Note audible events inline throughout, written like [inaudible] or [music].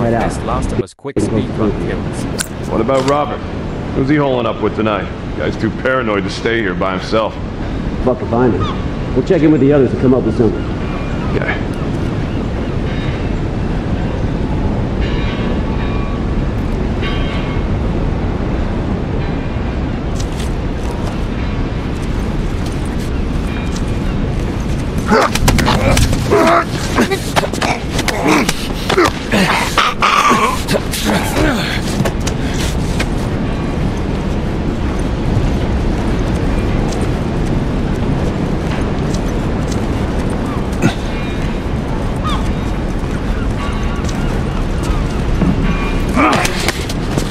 Last of Us quick speed drunk kills. What about Robert? Who's he holing up with tonight? Guy's too paranoid to stay here by himself. Fuck if I know. We'll check in with the others to come up with something. Yeah.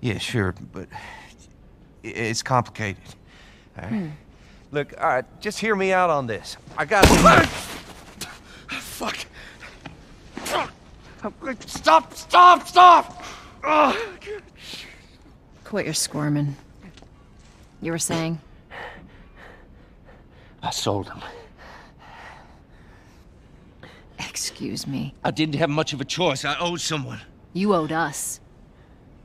Yeah, sure, but it's complicated. All right? Hmm. Look, all right, just hear me out on this. I got. Fuck. Oh. Stop! Stop! Stop! Ugh. Quit your squirming. You were saying? I sold them. Excuse me. I didn't have much of a choice. I owed someone. You owed us.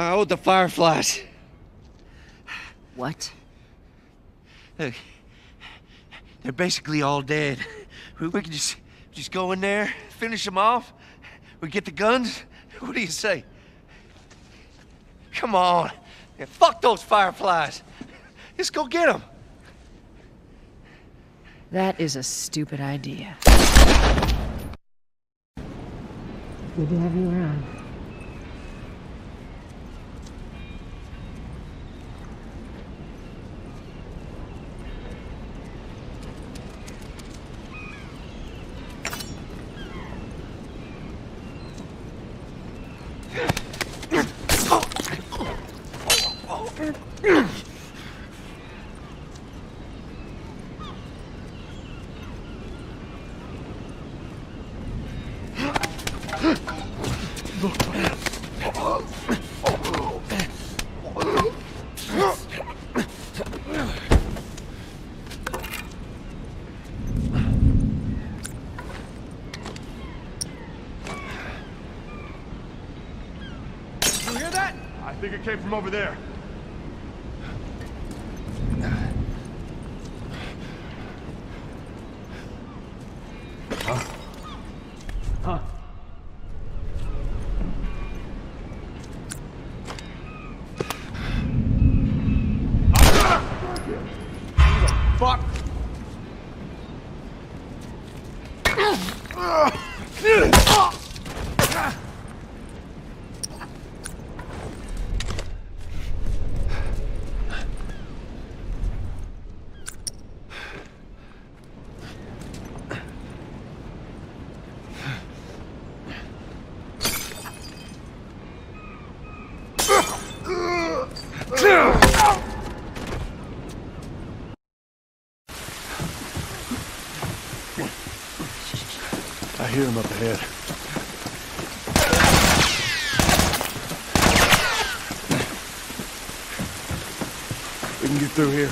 I owed the Fireflies. What? Look, they're basically all dead. We, we can just just go in there, finish them off. We get the guns. What do you say? Come on. Yeah, fuck those Fireflies. Just go get them. That is a stupid idea. Good to have you around. I think it came from over there. fuck? Ugh! [laughs] hear him up ahead. We can get through here.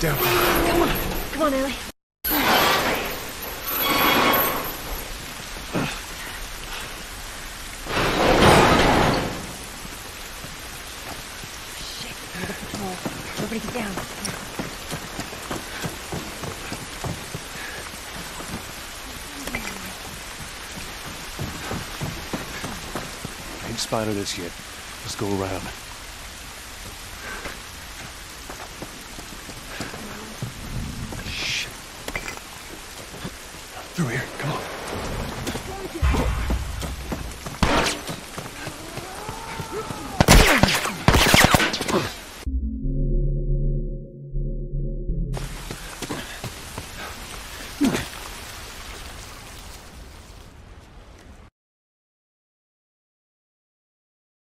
Down. Come on. Come on, Ellie. Shit. Under control. Everybody get down. Spotted us yet. Let's go around.